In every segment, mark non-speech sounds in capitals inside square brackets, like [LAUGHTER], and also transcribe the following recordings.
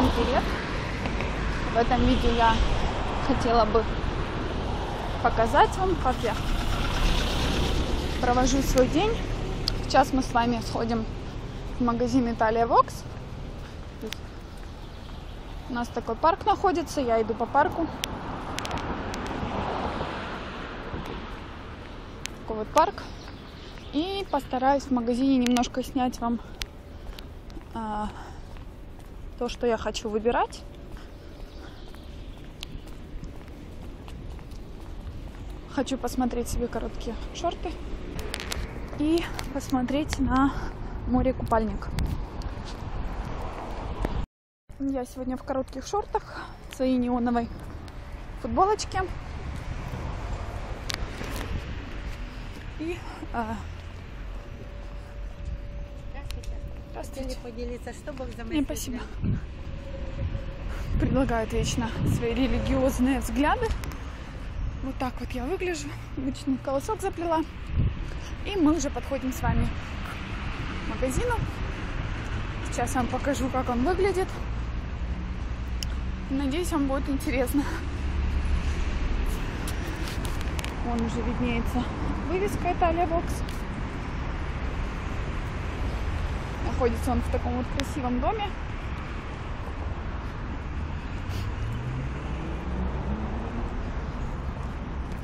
Привет! В этом видео я хотела бы показать вам, как я провожу свой день. Сейчас мы с вами сходим в магазин Италия Вокс. У нас такой парк находится, я иду по парку. Такой вот парк. И постараюсь в магазине немножко снять вам а, то, что я хочу выбирать. Хочу посмотреть себе короткие шорты и посмотреть на море купальник. Я сегодня в коротких шортах, в своей неоновой футболочке. И а, Здравствуйте. поделиться, что Бог за Не, спасибо. Предлагают вечно свои религиозные взгляды. Вот так вот я выгляжу. Обычный колосок заплела. И мы уже подходим с вами к магазину. Сейчас вам покажу, как он выглядит. Надеюсь, вам будет интересно. Вон уже виднеется вывеска Италия Бокс. Находится он в таком вот красивом доме.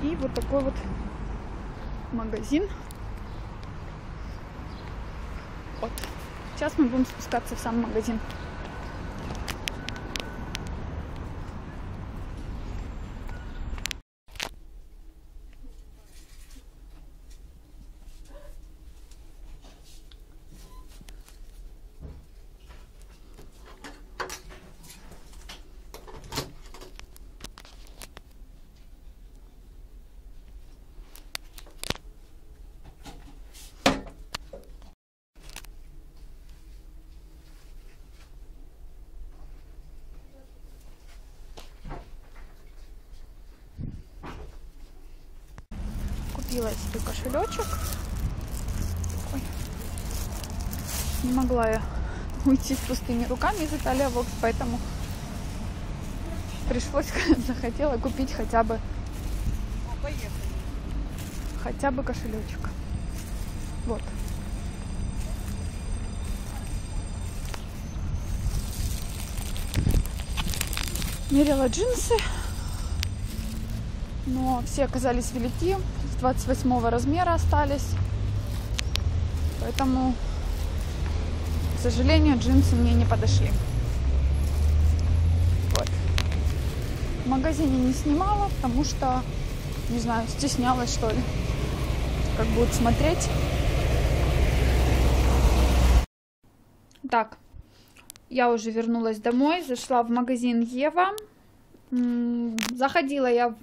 И вот такой вот магазин. Вот. Сейчас мы будем спускаться в сам магазин. Купила себе кошелечек. Ой. Не могла я [LAUGHS] уйти с пустыми руками из Италия Вокс, поэтому пришлось, [LAUGHS] захотела купить хотя бы хотя бы кошелечек. Вот. Мерила джинсы, но все оказались велики. 28 размера остались. Поэтому, к сожалению, джинсы мне не подошли. Вот. В магазине не снимала, потому что, не знаю, стеснялась, что ли, как будут смотреть. Так, я уже вернулась домой, зашла в магазин Ева. Заходила я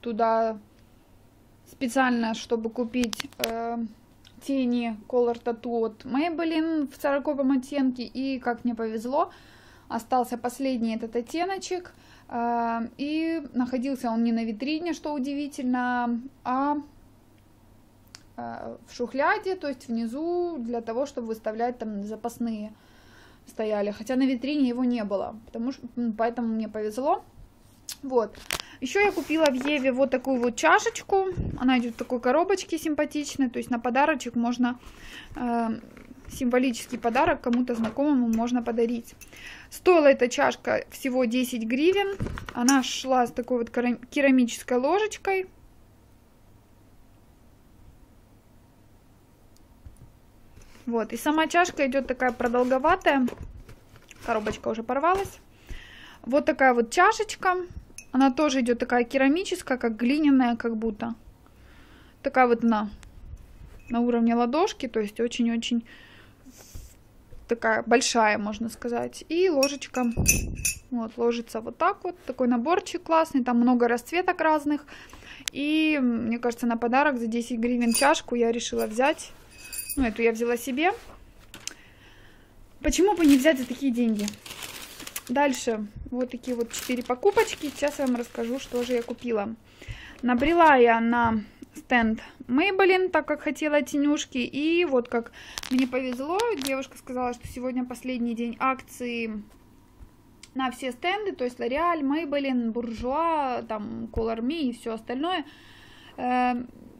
туда специально, чтобы купить э, тени Color Tattoo от Maybelline в 40 оттенке. И, как мне повезло, остался последний этот оттеночек. Э, и находился он не на витрине, что удивительно, а э, в шухляде, то есть внизу, для того, чтобы выставлять там запасные стояли. Хотя на витрине его не было, потому что, поэтому мне повезло. Вот. Еще я купила в Еве вот такую вот чашечку. Она идет в такой коробочке симпатичной. То есть на подарочек можно... Э, символический подарок кому-то знакомому можно подарить. Стоила эта чашка всего 10 гривен. Она шла с такой вот керамической ложечкой. Вот, и сама чашка идет такая продолговатая. Коробочка уже порвалась. Вот такая вот чашечка. Она тоже идет такая керамическая, как глиняная, как будто. Такая вот она на уровне ладошки, то есть очень-очень такая большая, можно сказать. И ложечка вот ложится вот так вот. Такой наборчик классный, там много расцветок разных. И мне кажется, на подарок за 10 гривен чашку я решила взять. Ну, эту я взяла себе. Почему бы не взять за такие деньги? Дальше вот такие вот 4 покупочки. Сейчас я вам расскажу, что же я купила. Набрела я на стенд Maybelline, так как хотела тенюшки. И вот как мне повезло, девушка сказала, что сегодня последний день акции на все стенды, то есть L'Oreal, Maybelline, Bourjois, там Color Me и все остальное.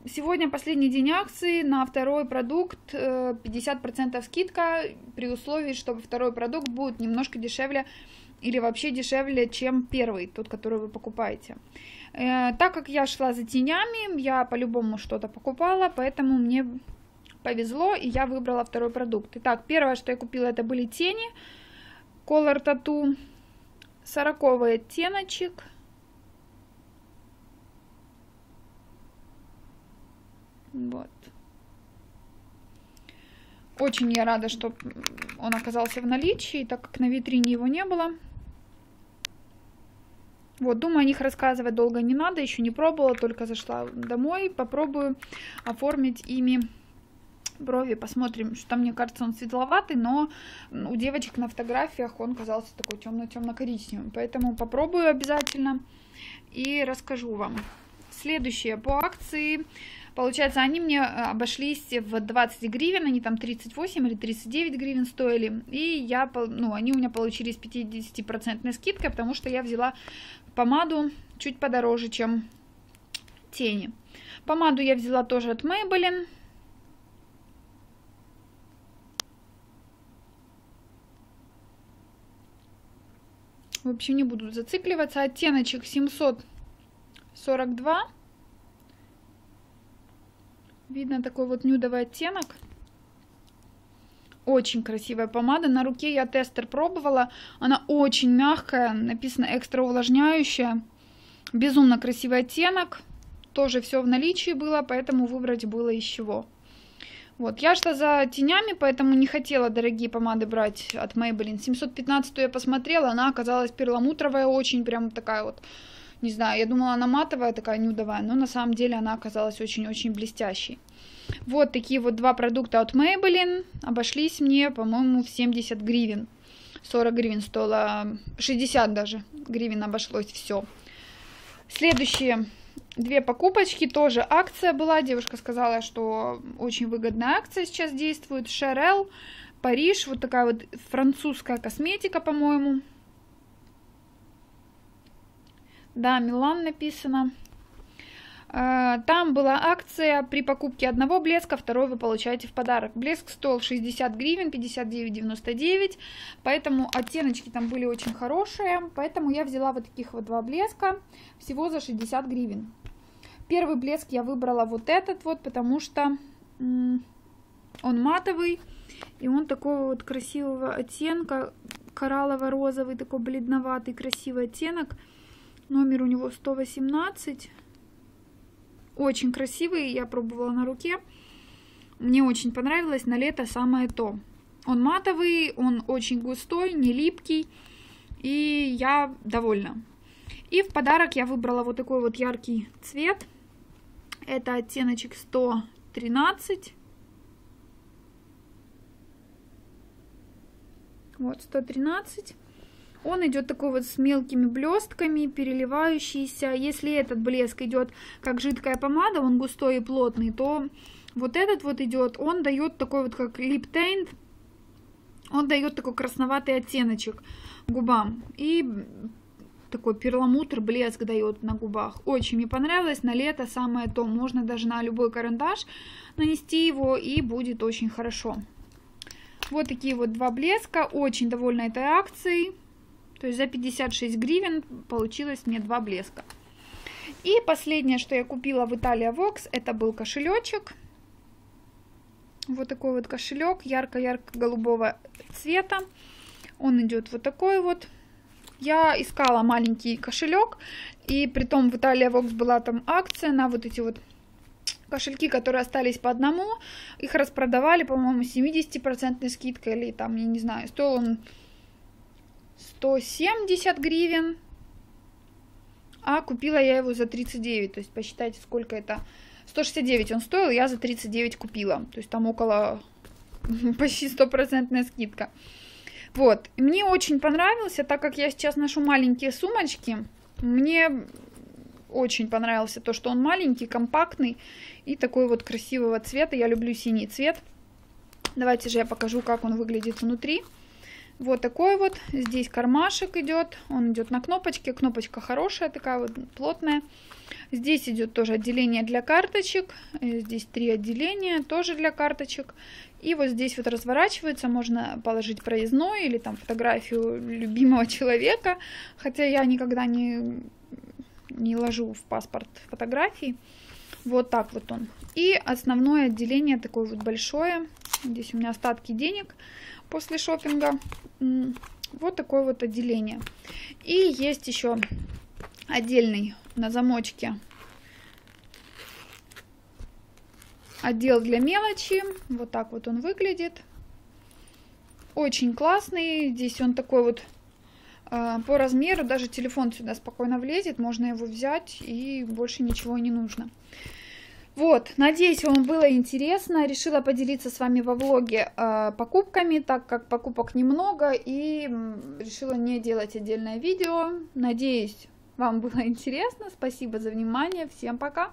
Сегодня последний день акции на второй продукт 50% э, скидка при условии, что второй продукт будет немножко дешевле или вообще дешевле, чем первый, тот, который вы покупаете. Э, так как я шла за тенями, я по-любому что-то покупала, поэтому мне повезло, и я выбрала второй продукт. Итак, первое, что я купила, это были тени. Color Tattoo, 40 оттеночек. Вот. Очень я рада, что он оказался в наличии, так как на витрине его не было. Вот, думаю, о них рассказывать долго не надо, еще не пробовала, только зашла домой, попробую оформить ими брови, посмотрим, что мне кажется, он светловатый, но у девочек на фотографиях он казался такой темно-темно-коричневым, поэтому попробую обязательно и расскажу вам. Следующее по акции, получается, они мне обошлись в 20 гривен, они там 38 или 39 гривен стоили, и я, ну, они у меня получились 50% скидкой, потому что я взяла помаду чуть подороже, чем тени. Помаду я взяла тоже от Maybelline. В общем, не буду зацикливаться. Оттеночек 742. Видно такой вот нюдовый оттенок. Очень красивая помада. На руке я тестер пробовала. Она очень мягкая. Написано экстра увлажняющая. Безумно красивый оттенок. Тоже все в наличии было, поэтому выбрать было из чего. Вот, я шла за тенями, поэтому не хотела дорогие помады брать от Maybelline. 715 я посмотрела, она оказалась перламутровая, очень прям такая вот, не знаю, я думала она матовая, такая нюдовая, но на самом деле она оказалась очень-очень блестящей. Вот такие вот два продукта от Maybelline. Обошлись мне, по-моему, в 70 гривен. 40 гривен стоило, 60 даже гривен обошлось все. Следующие две покупочки, тоже акция была. Девушка сказала, что очень выгодная акция сейчас действует. Шарел, Париж, вот такая вот французская косметика, по-моему. Да, Милан написано. Э, там была акция при покупке одного блеска, второй вы получаете в подарок. Блеск стоил 60 гривен, 59,99, поэтому оттеночки там были очень хорошие, поэтому я взяла вот таких вот два блеска, всего за 60 гривен. Первый блеск я выбрала вот этот вот, потому что он матовый, и он такого вот красивого оттенка, кораллово-розовый, такой бледноватый, красивый оттенок. Номер у него 118. Очень красивый, я пробовала на руке. Мне очень понравилось, на лето самое то. Он матовый, он очень густой, не липкий, и я довольна. И в подарок я выбрала вот такой вот яркий цвет. Это оттеночек 113. Вот, 113. Он идет такой вот с мелкими блестками, переливающийся. Если этот блеск идет как жидкая помада, он густой и плотный, то вот этот вот идет, он дает такой вот как lip tint, он дает такой красноватый оттеночек губам. И такой перламутр, блеск дает на губах. Очень мне понравилось, на лето самое то. Можно даже на любой карандаш нанести его и будет очень хорошо. Вот такие вот два блеска. Очень довольна этой акцией. То есть за 56 гривен получилось мне два блеска. И последнее, что я купила в Италия Vox, это был кошелечек. Вот такой вот кошелек ярко-ярко-голубого цвета. Он идет вот такой вот. Я искала маленький кошелек, и при том в Италия Vox была там акция на вот эти вот кошельки, которые остались по одному. Их распродавали, по-моему, 70% скидкой, или там, я не знаю, стоил он 170 гривен, а купила я его за 39, то есть посчитайте, сколько это. 169 он стоил, я за 39 купила, то есть там около [LAUGHS] почти стопроцентная скидка. Вот, мне очень понравился, так как я сейчас ношу маленькие сумочки, мне очень понравился то, что он маленький, компактный и такой вот красивого цвета. Я люблю синий цвет. Давайте же я покажу, как он выглядит внутри. Вот такой вот. Здесь кармашек идет. Он идет на кнопочке. Кнопочка хорошая, такая вот плотная. Здесь идет тоже отделение для карточек. Э, здесь три отделения, тоже для карточек. И вот здесь вот разворачивается, можно положить проездной или там фотографию любимого человека. Хотя я никогда не, не ложу в паспорт фотографии. Вот так вот он. И основное отделение такое вот большое. Здесь у меня остатки денег после шопинга. Вот такое вот отделение. И есть еще отдельный на замочке отдел для мелочи. Вот так вот он выглядит. Очень классный. Здесь он такой вот по размеру. Даже телефон сюда спокойно влезет. Можно его взять и больше ничего не нужно. Вот, надеюсь, вам было интересно. Решила поделиться с вами во влоге э, покупками, так как покупок немного, и решила не делать отдельное видео. Надеюсь, вам было интересно. Спасибо за внимание. Всем пока!